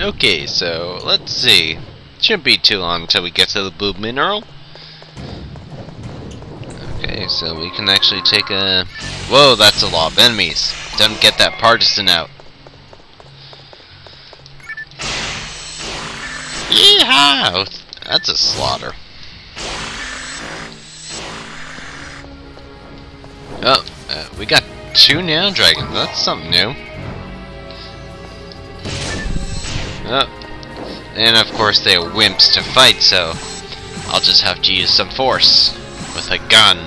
Okay, so let's see. Shouldn't be too long until we get to the blue mineral. Okay, so we can actually take a... Whoa, that's a lot of enemies. Don't get that partisan out. Yeehaw! That's a slaughter. Oh, uh, we got two nano dragons. That's something new. Oh, and of course they are wimps to fight, so I'll just have to use some force with a gun.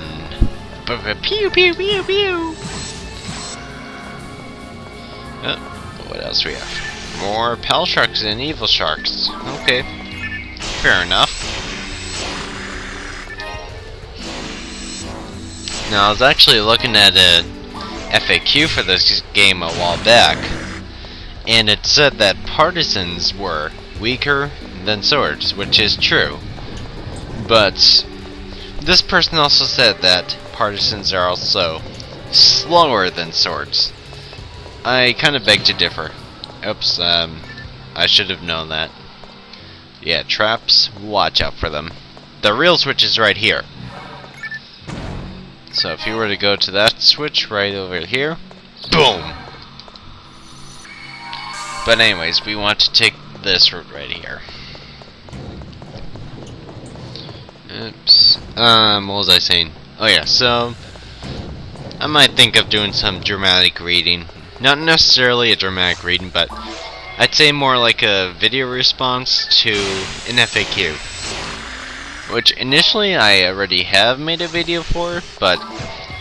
Pew pew pew pew. Oh, what else we have? More pal sharks and evil sharks. Okay, fair enough. Now I was actually looking at a FAQ for this game a while back, and it said that partisans were weaker than swords, which is true. But this person also said that partisans are also slower than swords. I kind of beg to differ. Oops, um, I should have known that. Yeah, traps, watch out for them. The real switch is right here. So if you were to go to that switch right over here, boom! But anyways, we want to take this route right here. Oops. Um, what was I saying? Oh yeah, so I might think of doing some dramatic reading. Not necessarily a dramatic reading, but I'd say more like a video response to an FAQ. Which initially I already have made a video for, but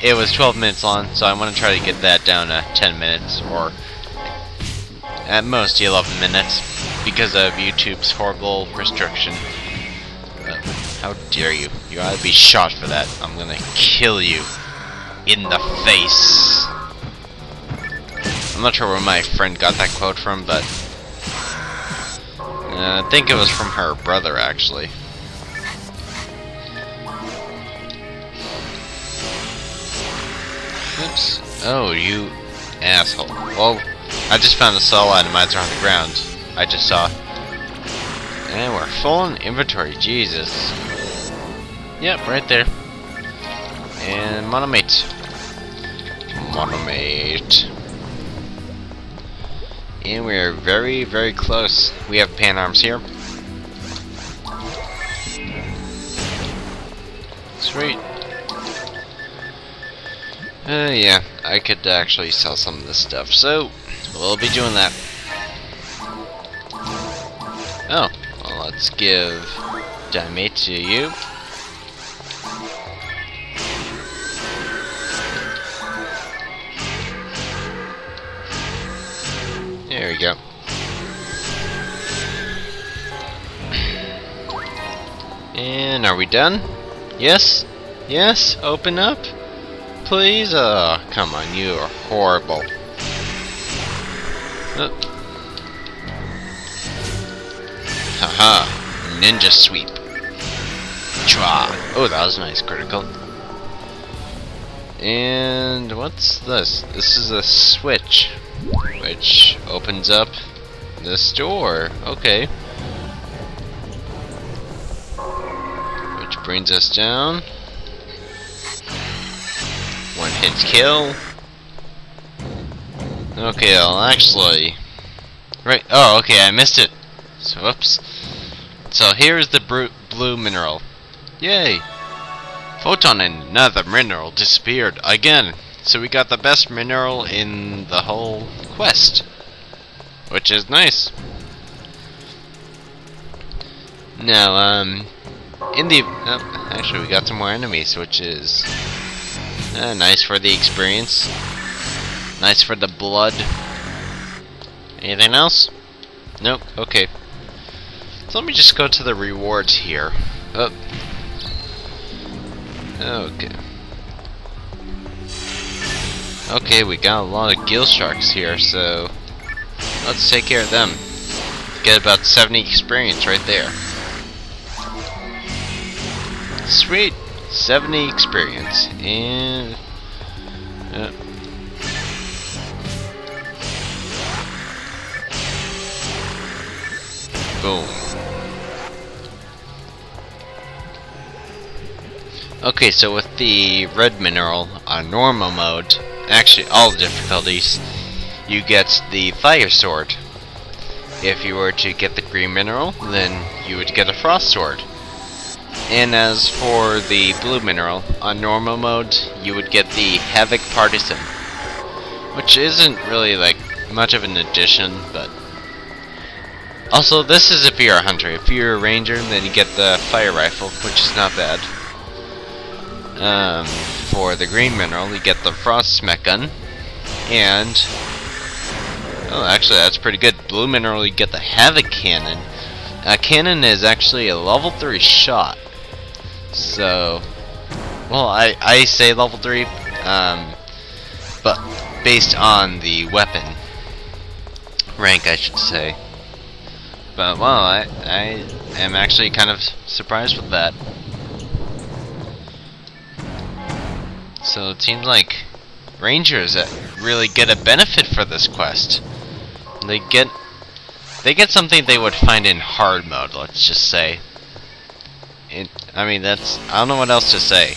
it was 12 minutes long, so I want to try to get that down to 10 minutes, or at most 11 minutes, because of YouTube's horrible restriction. Uh, how dare you? You ought to be shot for that. I'm gonna kill you in the face. I'm not sure where my friend got that quote from, but uh, I think it was from her brother, actually. Oops. Oh, you asshole. Well, I just found a sol atomizer on the ground. I just saw. And we're full in inventory. Jesus. Yep, right there. And monomate. Monomate. And we're very, very close. We have pan arms here. Sweet. Uh, yeah, I could actually sell some of this stuff, so we'll be doing that. Oh, well, let's give Dimate to you. There we go. And are we done? Yes? Yes? Open up? Please? Oh, come on, you are horrible. Oh. Haha. Ninja sweep. Chua. Oh, that was nice, critical. And what's this? This is a switch, which opens up this door. Okay. Which brings us down. One hit kill. Okay, I'll actually... Right, oh, okay, I missed it. So, whoops. So here's the blue mineral. Yay! Photon and another mineral disappeared again. So we got the best mineral in the whole quest. Which is nice. Now, um, in the... Oh, actually, we got some more enemies, which is uh, nice for the experience. Nice for the blood. Anything else? Nope. Okay. So let me just go to the rewards here. Oh. Okay. Okay, we got a lot of guil sharks here, so let's take care of them. Get about 70 experience right there. Sweet. 70 experience. And... Uh, Boom. Okay, so with the red mineral on normal mode, actually all the difficulties, you get the fire sword. If you were to get the green mineral, then you would get a frost sword. And as for the blue mineral, on normal mode, you would get the Havoc Partisan. Which isn't really like much of an addition, but... Also, this is if you're a hunter. If you're a ranger, then you get the fire rifle, which is not bad. Um, for the green mineral, you get the frost mechgun, and oh, actually, that's pretty good. Blue mineral, you get the havoc cannon. A cannon is actually a level three shot. So, well, I I say level three, um, but based on the weapon rank, I should say. But well, I I am actually kind of surprised with that. So it seems like rangers that really get a benefit for this quest. They get they get something they would find in hard mode, let's just say. It, I mean, that's I don't know what else to say.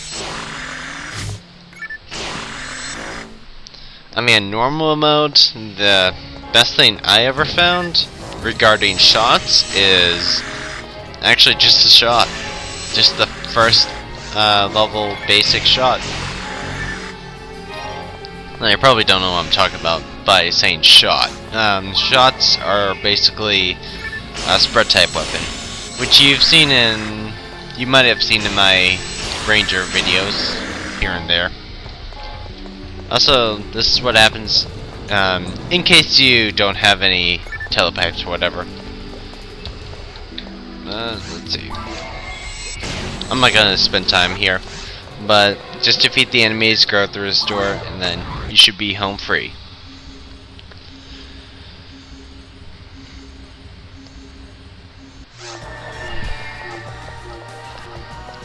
I mean, in normal mode, the best thing I ever found regarding shots is actually just a shot. Just the first uh, level basic shot. Now, you probably don't know what I'm talking about by saying shot. Um, shots are basically a spread type weapon, which you've seen in, you might have seen in my ranger videos here and there. Also, this is what happens um, in case you don't have any telepipes or whatever. Uh, let's see. I'm not gonna spend time here, but just defeat the enemies, go through this door, and then you should be home free.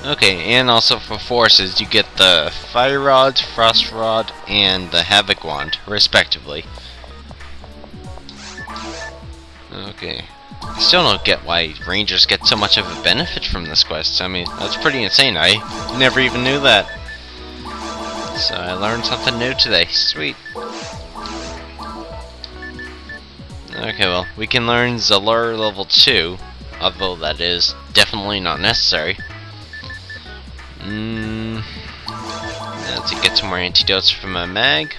Okay, and also for forces, you get the Fire Rod, Frost Rod, and the Havoc Wand, respectively. Okay. I still don't get why Rangers get so much of a benefit from this quest. I mean, that's pretty insane. I never even knew that. So I learned something new today. Sweet. Okay, well, we can learn Zalure level 2, although that is definitely not necessary. Mmm. Let's get some more antidotes from my mag.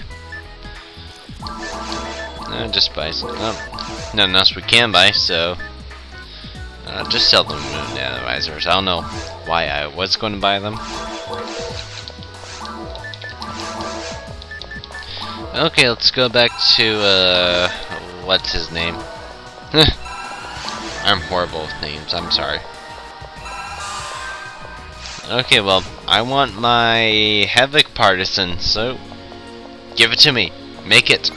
No, just buy some. Oh, nothing else we can buy, so. Uh, just sell the moon analyzers. I don't know why I was going to buy them. Okay, let's go back to, uh, what's his name? I'm horrible with names, I'm sorry. Okay, well, I want my Havoc Partisan, so give it to me. Make it.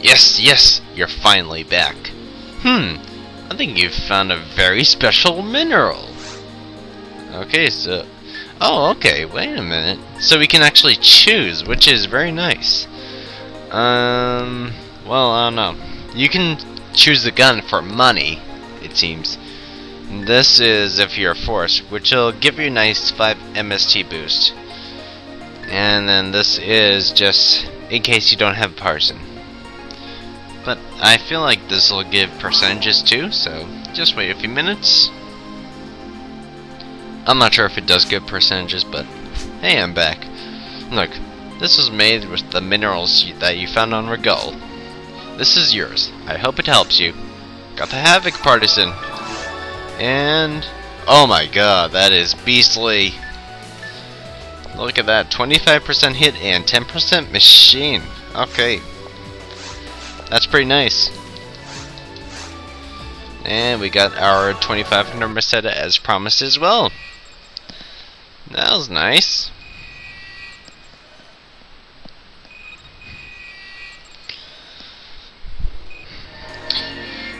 Yes, yes, you're finally back. Hmm, I think you've found a very special mineral. Okay, so... Oh, okay, wait a minute. So we can actually choose, which is very nice. Um, well, I don't know. You can choose the gun for money, it seems. This is if you're a force, which will give you a nice 5 MST boost. And then this is just in case you don't have Partisan. But I feel like this will give percentages too, so just wait a few minutes. I'm not sure if it does give percentages, but hey, I'm back. Look, this was made with the minerals that you found on Ragol. This is yours. I hope it helps you. Got the Havoc Partisan. And... Oh my god, that is beastly. Look at that, 25% hit and 10% machine. Okay. That's pretty nice. And we got our 2500 Meseta as promised as well. That was nice.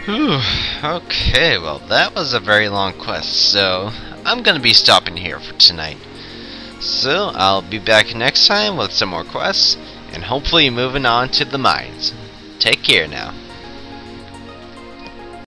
Whew, okay, well that was a very long quest, so I'm gonna be stopping here for tonight. So I'll be back next time with some more quests, and hopefully moving on to the mines. Take care now.